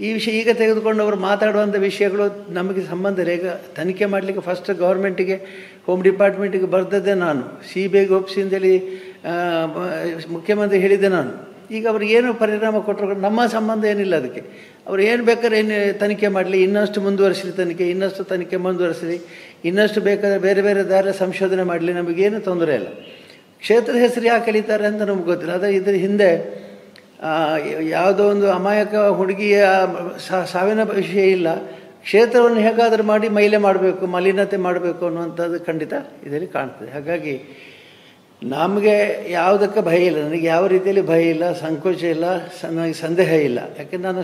ಈ ವಿಷಯ ಈಗ ತೆಗೆದುಕೊಂಡು ಅವರು ಮಾತಾಡುವಂಥ ವಿಷಯಗಳು ನಮಗೆ ಸಂಬಂಧ ಇಲ್ಲ. ಈಗ ತನಿಖೆ ಮಾಡಲಿಕ್ಕೆ ಫಸ್ಟ್ ಗೌರ್ಮೆಂಟಿಗೆ ಹೋಮ್ ಡಿಪಾರ್ಟ್ಮೆಂಟಿಗೆ ಬರೆದದ್ದೇ ನಾನು. ಸಿ ಬಿ ಐಗೆ ಒಪ್ಪಿಸಿ ಮುಖ್ಯಮಂತ್ರಿ ಹೇಳಿದ್ದೆ ನಾನು. ಈಗ ಅವ್ರು ಏನು ಪರಿಣಾಮ ಕೊಟ್ಟರು ನಮ್ಮ ಸಂಬಂಧ ಏನಿಲ್ಲ ಅದಕ್ಕೆ. ಅವ್ರು ಏನು ಬೇಕಾದ್ರೆ ಏನು ತನಿಖೆ ಮಾಡಲಿ. ಇನ್ನಷ್ಟು ಮುಂದುವರಿಸಲಿ ತನಿಖೆ, ಇನ್ನಷ್ಟು ತನಿಖೆ ಮುಂದುವರಿಸಲಿ. ಇನ್ನಷ್ಟು ಬೇಕಾದರೆ ಬೇರೆ ಬೇರೆ ದಾರ ಸಂಶೋಧನೆ ಮಾಡಲಿ. ನಮಗೇನು ತೊಂದರೆ ಇಲ್ಲ. ಕ್ಷೇತ್ರದ ಹೆಸರು ಯಾಕೆ ಕಲಿತಾರೆ ಅಂತ ನಮ್ಗೆ ಗೊತ್ತಿಲ್ಲ. ಆದರೆ ಇದರ ಹಿಂದೆ ಯಾವುದೋ ಒಂದು ಅಮಾಯಕ ಹುಡುಗಿಯ ಸಾವಿನ ವಿಷಯ ಇಲ್ಲ. ಕ್ಷೇತ್ರವನ್ನು ಹೇಗಾದರೂ ಮಾಡಿ ಮೈಲೆ ಮಾಡಬೇಕು, ಮಲಿನತೆ ಮಾಡಬೇಕು ಅನ್ನುವಂಥದ್ದು ಖಂಡಿತ ಇದರಲ್ಲಿ ಕಾಣ್ತದೆ. ಹಾಗಾಗಿ ನಮಗೆ ಯಾವುದಕ್ಕೆ ಭಯ ಇಲ್ಲ. ನನಗೆ ಯಾವ ರೀತಿಯಲ್ಲಿ ಭಯ ಇಲ್ಲ, ಸಂಕೋಚ ಇಲ್ಲ ನನಗೆ ಸಂದೇಹ ಇಲ್ಲ. ಯಾಕೆಂದ್ರೆ ನಾನು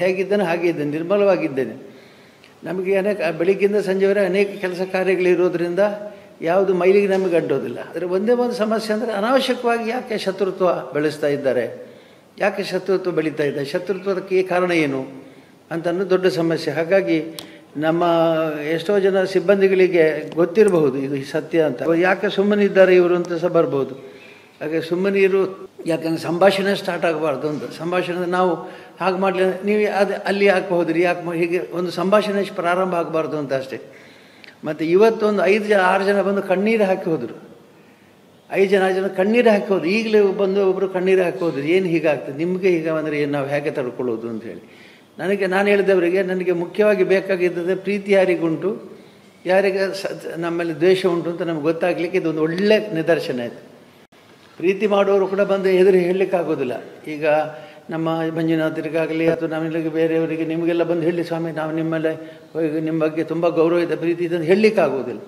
ಹೇಗಿದ್ದೇನೆ ಹಾಗೆ ಇದ್ದೇನೆ, ನಿರ್ಮಲವಾಗಿದ್ದೇನೆ. ನಮಗೆ ಅನೇಕ ಬೆಳಿಗ್ಗಿಂದ ಸಂಜೆವರೆ ಅನೇಕ ಕೆಲಸ ಕಾರ್ಯಗಳಿರೋದ್ರಿಂದ ಯಾವುದು ಮೈಲಿಗೆ ನಮಗೆ ಅಡ್ಡೋದಿಲ್ಲ. ಆದರೆ ಒಂದೇ ಒಂದು ಸಮಸ್ಯೆ ಅಂದರೆ ಅನಾವಶ್ಯಕವಾಗಿ ಯಾಕೆ ಶತ್ರುತ್ವ ಬೆಳೆಸ್ತಾ ಇದ್ದಾರೆ? ಯಾಕೆ ಶತ್ರುತ್ವ ಬೆಳೀತಾ ಇದೆ? ಶತ್ರುತ್ವಕ್ಕೆ ಕಾರಣ ಏನು? ಅಂತ ಅನ್ನೋದು ದೊಡ್ಡ ಸಮಸ್ಯೆ. ಹಾಗಾಗಿ ನಮ್ಮ ಎಷ್ಟೋ ಜನ ಸಿಬ್ಬಂದಿಗಳಿಗೆ ಗೊತ್ತಿರಬಹುದು ಇದು ಸತ್ಯ ಅಂತ. ಯಾಕೆ ಸುಮ್ಮನಿದ್ದಾರೆ ಇವರು ಅಂತ ಸಹ ಬರ್ಬೋದು. ಹಾಗೆ ಸುಮ್ಮನೆ ಇರು. ಯಾಕಂದ್ರೆ ಸಂಭಾಷಣೆ ಸ್ಟಾರ್ಟ್ ಆಗಬಾರ್ದು ಅಂತ. ಸಂಭಾಷಣೆ ನಾವು ಹಾಗೆ ಮಾಡಲಿ ನೀವು ಅದು ಅಲ್ಲಿ ಯಾಕೆ ಹೋದ್ರಿ? ಯಾಕೆ ಹೀಗೆ ಒಂದು ಸಂಭಾಷಣೆ ಪ್ರಾರಂಭ ಆಗಬಾರ್ದು ಅಂತ ಅಷ್ಟೇ. ಮತ್ತು ಇವತ್ತೊಂದು ಐದು ಜನ ಆರು ಜನ ಬಂದು ಕಣ್ಣೀರು ಹಾಕಿ ಹೋದರು. ಐದು ಜನ ಜನ ಕಣ್ಣೀರು ಹಾಕೋದು. ಈಗಲೇ ಬಂದು ಒಬ್ಬರು ಕಣ್ಣೀರು ಹಾಕೋದು. ಏನು ಹೀಗಾಗ್ತದೆ? ನಿಮಗೆ ಹೀಗೆ ಅಂದರೆ ಏನು ನಾವು ಹೇಗೆ ತಡ್ಕೊಳ್ಳೋದು ಅಂತ ಹೇಳಿ. ನನಗೆ, ನಾನು ಹೇಳಿದವರಿಗೆ ನನಗೆ ಮುಖ್ಯವಾಗಿ ಬೇಕಾಗಿದ್ದದೆ ಪ್ರೀತಿ ಯಾರಿಗುಂಟು? ಯಾರಿಗೆ ಸ, ನಮ್ಮಲ್ಲಿ ದ್ವೇಷ ಉಂಟು ಅಂತ ನಮ್ಗೆ ಗೊತ್ತಾಗಲಿಕ್ಕೆ ಇದೊಂದು ಒಳ್ಳೆ ನಿದರ್ಶನ ಆಯಿತು. ಪ್ರೀತಿ ಮಾಡುವವರು ಕೂಡ ಬಂದು ಎದುರು ಹೇಳಲಿಕ್ಕಾಗೋದಿಲ್ಲ. ಈಗ ನಮ್ಮ ಮಂಜುನಾಥರಿಗಾಗಲಿ ಅಥವಾ ನಮಗೆ ಬೇರೆಯವರಿಗೆ ನಿಮಗೆಲ್ಲ ಬಂದು ಹೇಳಿ, ಸ್ವಾಮಿ, ನಾವು ನಿಮ್ಮಲ್ಲೇ ನಿಮ್ಮ ಬಗ್ಗೆ ತುಂಬ ಗೌರವ ಇದೆ, ಪ್ರೀತಿ ಇದೆ ಅಂತ ಹೇಳಲಿಕ್ಕಾಗೋದಿಲ್ಲ.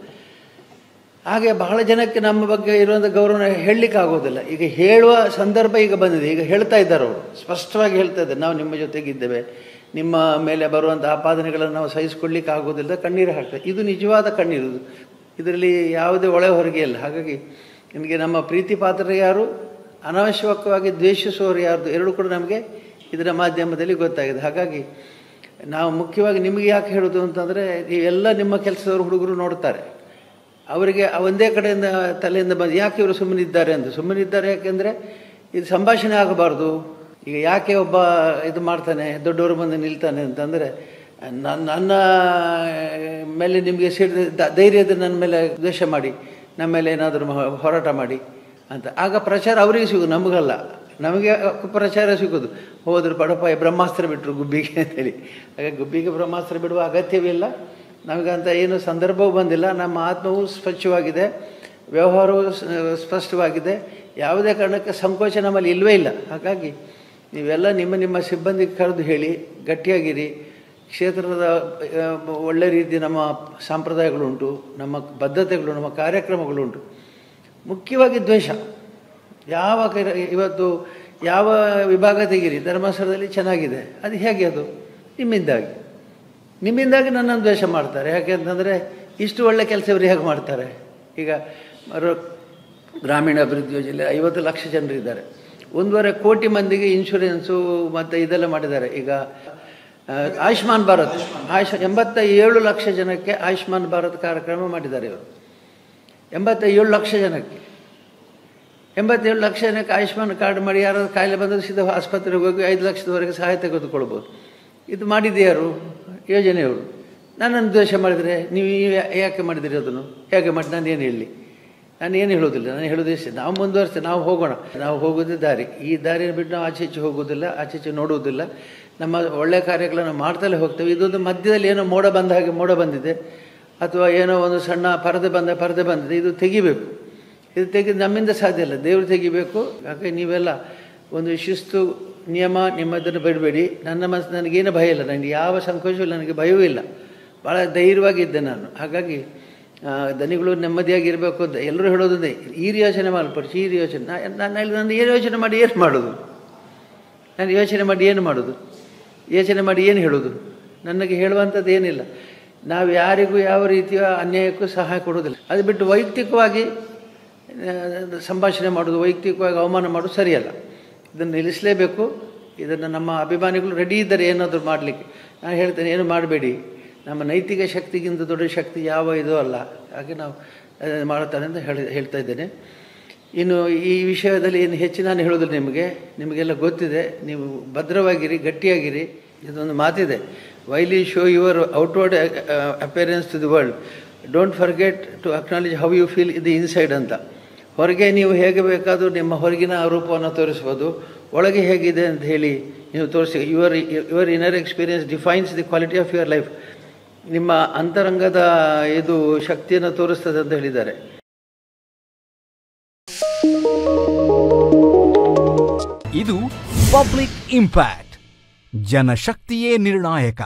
ಹಾಗೆ ಬಹಳ ಜನಕ್ಕೆ ನಮ್ಮ ಬಗ್ಗೆ ಇರುವಂಥ ಗೌರವನ ಹೇಳಲಿಕ್ಕಾಗೋದಿಲ್ಲ. ಈಗ ಹೇಳುವ ಸಂದರ್ಭ ಈಗ ಬಂದಿದೆ. ಈಗ ಹೇಳ್ತಾ ಇದ್ದಾರೆ ಅವರು. ಸ್ಪಷ್ಟವಾಗಿ ಹೇಳ್ತಾ ಇದ್ದಾರೆ. ನಾವು ನಿಮ್ಮ ಜೊತೆಗಿದ್ದೇವೆ ನಿಮ್ಮ ಮೇಲೆ ಬರುವಂಥ ಆಪಾದನೆಗಳನ್ನು ನಾವು ಸಹಿಸಿಕೊಳ್ಳಿಕ್ಕೆ ಆಗೋದಿಲ್ಲ ಕಣ್ಣೀರು ಹಾಕ್ತೇವೆ ಇದು ನಿಜವಾದ ಕಣ್ಣೀರು. ಇದರಲ್ಲಿ ಯಾವುದೇ ಒಳೆ ಹೊರಗೆ ಇಲ್ಲ. ಹಾಗಾಗಿ ನಿಮಗೆ ನಮ್ಮ ಪ್ರೀತಿ ಪಾತ್ರ ಯಾರು? ಅನಾವಶ್ಯಕವಾಗಿ ದ್ವೇಷಿಸುವವರು ಯಾರ್ದು? ಎರಡೂ ಕೂಡ ನಮಗೆ ಇದರ ಮಾಧ್ಯಮದಲ್ಲಿ ಗೊತ್ತಾಗಿದೆ. ಹಾಗಾಗಿ ನಾವು ಮುಖ್ಯವಾಗಿ ನಿಮಗೆ ಯಾಕೆ ಹೇಳೋದು ಅಂತಂದರೆ, ನೀವೆಲ್ಲ ನಿಮ್ಮ ಕೆಲಸದವರು ಹುಡುಗರು ನೋಡ್ತಾರೆ. ಅವರಿಗೆ ಒಂದೇ ಕಡೆಯಿಂದ ತಲೆಯಿಂದ ಬಂದು ಯಾಕೆ ಇವರು ಸುಮ್ಮನಿದ್ದಾರೆ ಅಂತ. ಸುಮ್ಮನಿದ್ದಾರೆ ಯಾಕೆಂದರೆ ಇದು ಸಂಭಾಷಣೆ ಆಗಬಾರ್ದು. ಈಗ ಯಾಕೆ ಒಬ್ಬ ಇದು ಮಾಡ್ತಾನೆ, ದೊಡ್ಡವರು ಬಂದು ನಿಲ್ತಾನೆ ಅಂತಂದರೆ ನನ್ನ ನನ್ನ ಮೇಲೆ ನಿಮಗೆ ಸಿಡಿದ ಧೈರ್ಯದ ನನ್ನ ಮೇಲೆ ದ್ವೇಷ ಮಾಡಿ, ನಮ್ಮ ಮೇಲೆ ಏನಾದರೂ ಹೋರಾಟ ಮಾಡಿ ಅಂತ. ಆಗ ಪ್ರಚಾರ ಅವರಿಗೆ ಸಿಗೋದು, ನಮಗಲ್ಲ. ನಮಗೆ ಪ್ರಚಾರ ಸಿಗೋದು. ಹೋದ್ರು ಬಡಪ್ಪಯ ಬ್ರಹ್ಮಾಸ್ತ್ರ ಬಿಟ್ಟರು ಗುಬ್ಬಿಗೆ ಅಂತೇಳಿ ಹಾಗೆ ಗುಬ್ಬಿಗೆ ಬ್ರಹ್ಮಾಸ್ತ್ರ ಬಿಡುವ ಅಗತ್ಯವಿಲ್ಲ ನಮಗಂತ ಏನು ಸಂದರ್ಭವೂ ಬಂದಿಲ್ಲ. ನಮ್ಮ ಆತ್ಮವು ಸ್ವಚ್ಛವಾಗಿದೆ. ವ್ಯವಹಾರವು ಸ್ಪಷ್ಟವಾಗಿದೆ. ಯಾವುದೇ ಕಾರಣಕ್ಕೆ ಸಂಕೋಚ ನಮ್ಮಲ್ಲಿ ಇಲ್ಲವೇ ಇಲ್ಲ. ಹಾಗಾಗಿ ನೀವೆಲ್ಲ ನಿಮ್ಮ ನಿಮ್ಮ ಸಿಬ್ಬಂದಿಗೆ ಕರೆದು ಹೇಳಿ, ಗಟ್ಟಿಯಾಗಿರಿ. ಕ್ಷೇತ್ರದ ಒಳ್ಳೆ ರೀತಿ ನಮ್ಮ ಸಂಪ್ರದಾಯಗಳುಂಟು, ನಮ್ಮ ಬದ್ಧತೆಗಳು, ನಮ್ಮ ಕಾರ್ಯಕ್ರಮಗಳುಂಟು. ಮುಖ್ಯವಾಗಿ ದ್ವೇಷ. ಯಾವ ಇವತ್ತು ಯಾವ ವಿಭಾಗ ತೆಗೀರಿ? ಧರ್ಮಸ್ಥಳದಲ್ಲಿ ಚೆನ್ನಾಗಿದೆ. ಅದು ಹೇಗೆ ಅದು? ನಿಮ್ಮಿಂದಾಗಿ. ನಿಮ್ಮಿಂದಾಗಿ ನನ್ನನ್ನು ದ್ವೇಷ ಮಾಡ್ತಾರೆ. ಯಾಕೆ ಅಂತಂದರೆ ಇಷ್ಟು ಒಳ್ಳೆ ಕೆಲಸ ಇವರು ಹೇಗೆ ಮಾಡ್ತಾರೆ? ಈಗ ಗ್ರಾಮೀಣ ಅಭಿವೃದ್ಧಿ ಯೋಜನೆ ಐವತ್ತು ಲಕ್ಷ ಜನರಿದ್ದಾರೆ ಒಂದೂವರೆ ಕೋಟಿ ಮಂದಿಗೆ ಇನ್ಶೂರೆನ್ಸು ಮತ್ತು ಇದೆಲ್ಲ ಮಾಡಿದ್ದಾರೆ. ಈಗ ಆಯುಷ್ಮಾನ್ ಭಾರತ್, ಆಯುಷ್ ಎಂಬತ್ತ ಏಳು ಲಕ್ಷ ಜನಕ್ಕೆ ಆಯುಷ್ಮಾನ್ ಭಾರತ್ ಕಾರ್ಯಕ್ರಮ ಮಾಡಿದ್ದಾರೆ ಇವರು. ಎಂಬತ್ತ ಏಳು ಲಕ್ಷ ಜನಕ್ಕೆ. ಎಂಬತ್ತೇಳು ಲಕ್ಷ ಜನಕ್ಕೆ ಆಯುಷ್ಮಾನ್ ಕಾರ್ಡ್ ಮಾಡಿ ಯಾರಾದರೂ ಕಾಯಿಲೆ ಬಂದರೆ ಸಿದ್ಧ ಆಸ್ಪತ್ರೆಗೆ ಹೋಗಿ ಐದು ಲಕ್ಷದವರೆಗೆ ಸಹಾಯ ತೆಗೆದುಕೊಳ್ಬೋದು. ಇದು ಮಾಡಿದ್ದು ಯಾರು? ಯೋಜನೆಯವರು. ನನ್ನನ್ನು ದ್ವೇಷ ಮಾಡಿದರೆ ನೀವು ಯಾಕೆ ಮಾಡಿದಿರಿ ಅದನ್ನು? ಹೇಗೆ ಮಾಡಿ ನಾನು ಏನು ಹೇಳಲಿ? ನಾನು ಏನು ಹೇಳೋದಿಲ್ಲ ನಾನು ಹೇಳೋದು ಎಷ್ಟು ನಾವು ಮುಂದುವರಿಸ್ತೇವೆ ನಾವು ಹೋಗೋಣ. ನಾವು ಹೋಗೋದೇ ದಾರಿ. ಈ ದಾರಿಯನ್ನು ಬಿಟ್ಟು ನಾವು ಆಚೆ ಈಚೆ ಹೋಗೋದಿಲ್ಲ ಆಚೆ ಈಚೆ ನೋಡುವುದಿಲ್ಲ. ನಮ್ಮ ಒಳ್ಳೆಯ ಕಾರ್ಯಗಳನ್ನು ಮಾಡ್ತಲೇ ಹೋಗ್ತೇವೆ. ಇದೊಂದು ಮಧ್ಯದಲ್ಲಿ ಏನೋ ಮೋಡ ಬಂದ ಹಾಗೆ ಮೋಡ ಬಂದಿದೆ. ಅಥವಾ ಏನೋ ಒಂದು ಸಣ್ಣ ಪರದೆ ಬಂದ ಪರದೆ ಬಂದಿದೆ. ಇದು ತೆಗಿಬೇಕು. ಇದು ತೆಗೆದು ನಮ್ಮಿಂದ ಸಾಧ್ಯ ಇಲ್ಲ. ದೇವರು ತೆಗಿಬೇಕು. ಯಾಕೆ ನೀವೆಲ್ಲ ಒಂದು ಶಿಸ್ತು ನಿಯಮ ನಿಮ್ಮದನ್ನು ಬಿಡಬೇಡಿ. ನನ್ನ ಮನಸ್ಸು ನನಗೇನು ಭಯ ಇಲ್ಲ. ನನಗೆ ಯಾವ ಸಂಕೋಚವೂ ಇಲ್ಲ. ನನಗೆ ಭಯವೂ ಇಲ್ಲ. ಭಾಳ ಧೈರ್ಯವಾಗಿದ್ದೆ ನಾನು. ಹಾಗಾಗಿ ದನಿಗಳು ನೆಮ್ಮದಿಯಾಗಿರಬೇಕು ಅಂತ ಎಲ್ಲರೂ ಹೇಳೋದಂದೇ. ಈ ಯೋಚನೆ ಮಾಡಿ ಈ ಯೋಚನೆ. ನಾನು ನಾನು ಏನು ಯೋಚನೆ ಮಾಡಿ ಏನು ಮಾಡೋದು? ನಾನು ಯೋಚನೆ ಮಾಡಿ ಏನು ಮಾಡೋದು? ಯೋಚನೆ ಮಾಡಿ ಏನು ಹೇಳೋದು? ನನಗೆ ಹೇಳುವಂಥದ್ದು ಏನಿಲ್ಲ. ನಾವು ಯಾರಿಗೂ ಯಾವ ರೀತಿಯ ಅನ್ಯಾಯಕ್ಕೂ ಸಹಾಯ ಕೊಡೋದಿಲ್ಲ ಅದು ಬಿಟ್ಟು ವೈಯಕ್ತಿಕವಾಗಿ ಸಂಭಾಷಣೆ ಮಾಡೋದು ವೈಯಕ್ತಿಕವಾಗಿ ಅವಮಾನ ಮಾಡೋದು ಸರಿಯಲ್ಲ. ಇದನ್ನು ನಿಲ್ಲಿಸಲೇಬೇಕು. ಇದನ್ನು ನಮ್ಮ ಅಭಿಮಾನಿಗಳು ರೆಡಿ ಇದ್ದಾರೆ, ಏನಾದರೂ ಮಾಡಲಿಕ್ಕೆ. ನಾನು ಹೇಳ್ತೇನೆ, ಏನು ಮಾಡಬೇಡಿ. ನಮ್ಮ ನೈತಿಕ ಶಕ್ತಿಗಿಂತ ದೊಡ್ಡ ಶಕ್ತಿ ಯಾವ ಇದು ಅಲ್ಲ. ಹಾಗೆ ನಾವು ಮಾಡ್ತಾನೆ ಅಂತ ಹೇಳಿ, ಹೇಳ್ತಾ ಇದ್ದೇನೆ. ಇನ್ನು ಈ ವಿಷಯದಲ್ಲಿ ಏನು ಹೆಚ್ಚು ನಾನು ಹೇಳೋದಿಲ್ಲ ನಿಮಗೆ. ನಿಮಗೆಲ್ಲ ಗೊತ್ತಿದೆ. ನೀವು ಭದ್ರವಾಗಿರಿ, ಗಟ್ಟಿಯಾಗಿರಿ. ಇದೊಂದು ಮಾತಿದೆ. While show your outward appearance to the world don't forget to acknowledge how you feel the inside ಅಂತ. ಹೊರಗೆ ನೀವು ಹೇಗೆ ಬೇಕಾದರೂ ನಿಮ್ಮ ಹೊರಗಿನ ರೂಪವನ್ನು ತೋರಿಸ್ಬೋದು. ಒಳಗೆ ಹೇಗಿದೆ ಅಂತ ಹೇಳಿ ನೀವು ತೋರಿಸಿ. Your your inner experience defines the quality of your life ನಿಮ್ಮ ಅಂತರಂಗದ ಇದು ಶಕ್ತಿಯನ್ನು ತೋರಿಸ್ತದೆ ಅಂತ ಹೇಳಿದ್ದಾರೆ. ಇದು ಪಬ್ಲಿಕ್ ಇಂಪ್ಯಾಕ್ಟ್. ಜನಶಕ್ತಿಯೇ ನಿರ್ಣಾಯಕ.